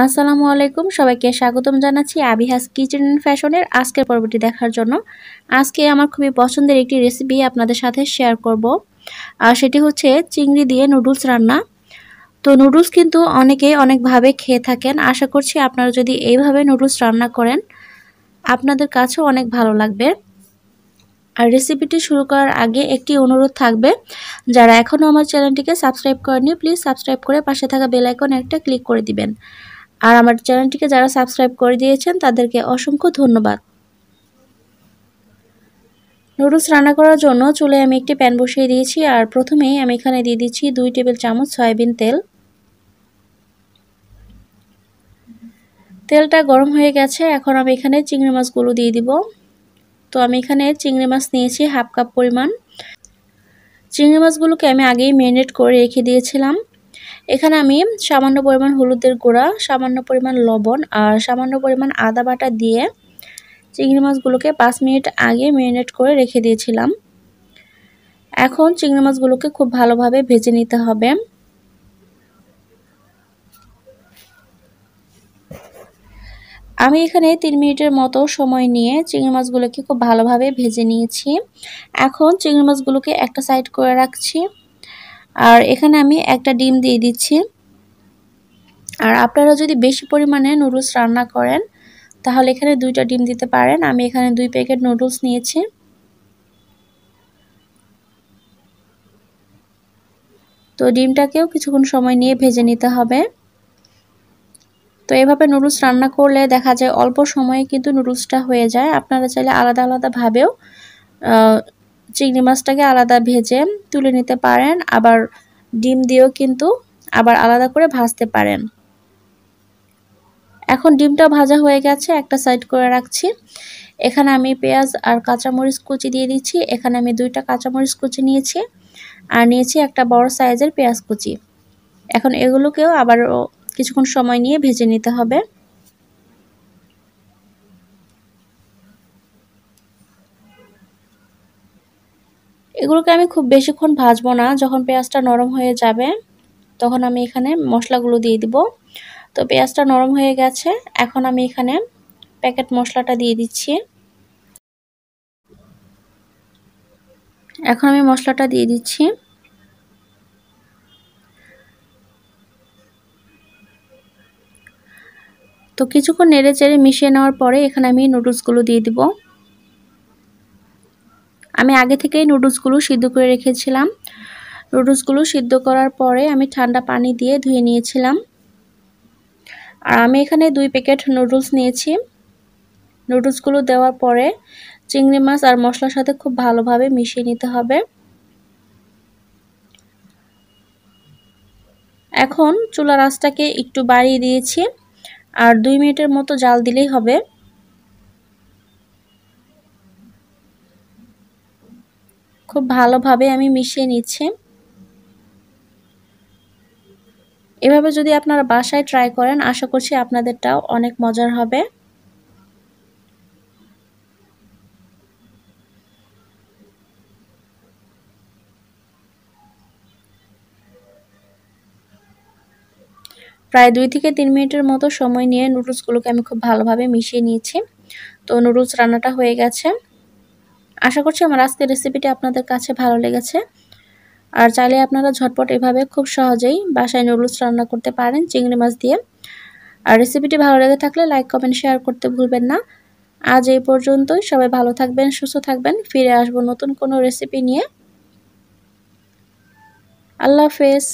আসসালামু আলাইকুম। সবাইকে স্বাগতম জানাচ্ছি আবিহাস কিচেন অ্যান্ড ফ্যাশনের আজকের পর্বটি দেখার জন্য। আজকে আমার খুবই পছন্দের একটি রেসিপি আপনাদের সাথে শেয়ার করব। আর সেটি হচ্ছে চিংড়ি দিয়ে নুডলস রান্না। তো নুডলস কিন্তু অনেকে অনেকভাবে খেয়ে থাকেন। আশা করছি আপনারা যদি এইভাবে নুডলস রান্না করেন, আপনাদের কাছেও অনেক ভালো লাগবে। আর রেসিপিটি শুরু করার আগে একটি অনুরোধ থাকবে, যারা এখনও আমার চ্যানেলটিকে সাবস্ক্রাইব করেনি প্লিজ সাবস্ক্রাইব করে পাশে থাকা বেল আইকন একটা ক্লিক করে দিবেন। আর আমার চ্যানেলটিকে যারা সাবস্ক্রাইব করে দিয়েছেন, তাদেরকে অসংখ্য ধন্যবাদ। নুডলস রান্না করার জন্য চুলে আমি একটি প্যান বসিয়ে দিয়েছি, আর প্রথমেই আমি এখানে দিয়ে দিচ্ছি দুই টেবিল চামচ সয়াবিন তেল। তেলটা গরম হয়ে গেছে, এখন আমি এখানে চিংড়ি মাছগুলো দিয়ে দিব। তো আমি এখানে চিংড়ি মাছ নিয়েছি হাফ কাপ পরিমাণ। চিংড়ি মাছগুলোকে আমি আগেই ম্যারিনেট করে রেখে দিয়েছিলাম। এখানে আমি সামান্য পরিমাণ হলুদের গুঁড়া, সামান্য পরিমাণ লবণ আর সামান্য পরিমাণ আদা বাটা দিয়ে চিংড়ি মাছগুলোকে পাঁচ মিনিট আগে ম্যারিনেট করে রেখে দিয়েছিলাম। এখন চিংড়ি মাছগুলোকে খুব ভালোভাবে ভেজে নিতে হবে। আমি এখানে তিন মিনিটের মতো সময় নিয়ে চিংড়ি মাছগুলোকে খুব ভালোভাবে ভেজে নিয়েছি। এখন চিংড়ি মাছগুলোকে একটা সাইড করে রাখছি। আর এখানে আমি একটা ডিম দিয়ে দিচ্ছি। আর আপনারা যদি বেশি পরিমাণে নুডলস রান্না করেন, তাহলে এখানে দুইটা ডিম দিতে পারেন। আমি এখানে দুই প্যাকেট নুডলস নিয়েছি। তো ডিমটাকেও কিছুক্ষণ সময় নিয়ে ভেজে নিতে হবে। তো এভাবে নুডলস রান্না করলে দেখা যায় অল্প সময়ে কিন্তু নুডলসটা হয়ে যায়। আপনারা চাইলে আলাদা আলাদাভাবেও চিংড়ি মাছটাকে আলাদা ভেজে তুলে নিতে পারেন। আবার ডিম দিয়েও কিন্তু আবার আলাদা করে ভাজতে পারেন। এখন ডিমটা ভাজা হয়ে গেছে, একটা সাইড করে রাখছি। এখানে আমি পেঁয়াজ আর কাঁচামরিচ কুচি দিয়ে দিচ্ছি। এখানে আমি দুইটা কাঁচামরিচ কুচি নিয়েছি আর নিয়েছি একটা বড় সাইজের পেঁয়াজ কুচি। এখন এগুলোকেও আবারও কিছুক্ষণ সময় নিয়ে ভেজে নিতে হবে। এগুলোকে আমি খুব বেশিক্ষণ ভাজবো না। যখন পেঁয়াজটা নরম হয়ে যাবে, তখন আমি এখানে মশলাগুলো দিয়ে দিব। তো পেঁয়াজটা নরম হয়ে গেছে, এখন আমি এখানে প্যাকেট মশলাটা দিয়ে দিচ্ছি। এখন আমি মশলাটা দিয়ে দিচ্ছি। তো কিছুক্ষণ নেড়ে চেড়ে মিশিয়ে নেওয়ার পরে এখানে আমি নুডলসগুলো দিয়ে দিব। আমি আগে থেকেই নুডলসগুলো সিদ্ধ করে রেখেছিলাম। নুডলসগুলো সিদ্ধ করার পরে আমি ঠান্ডা পানি দিয়ে ধুয়ে নিয়েছিলাম। আর আমি এখানে দুই প্যাকেট নুডলস নিয়েছি। নুডলসগুলো দেওয়ার পরে চিংড়ি মাছ আর মশলার সাথে খুব ভালোভাবে মিশিয়ে নিতে হবে। এখন চুলার আঁচটাকে একটু বাড়িয়ে দিয়েছি। আর দুই মিনিটের মতো জাল দিলেই হবে। খুব ভালোভাবে আমি মিশিয়ে নিচ্ছি। এভাবে যদি আপনারা বাসায় ট্রাই করেন, আশা করছি আপনাদেরটাও অনেক মজার হবে। প্রায় দুই থেকে তিন মিনিটের মতো সময় নিয়ে নুডলসগুলোকে আমি খুব ভালোভাবে মিশিয়ে নিয়েছি। তো নুডলস রান্নাটা হয়ে গেছে। আশা করছি আমার আজকের রেসিপিটি আপনাদের কাছে ভালো লেগেছে। আর চাইলে আপনারা ঝটপট এভাবে খুব সহজেই বাসায় নুডলস রান্না করতে পারেন চিংড়ি মাছ দিয়ে। আর রেসিপিটি ভালো লেগে থাকলে লাইক কমেন্ট শেয়ার করতে ভুলবেন না। আজ এই পর্যন্তই। সবাই ভালো থাকবেন, সুস্থ থাকবেন। ফিরে আসব নতুন কোনো রেসিপি নিয়ে। আল্লাহ হাফেজ।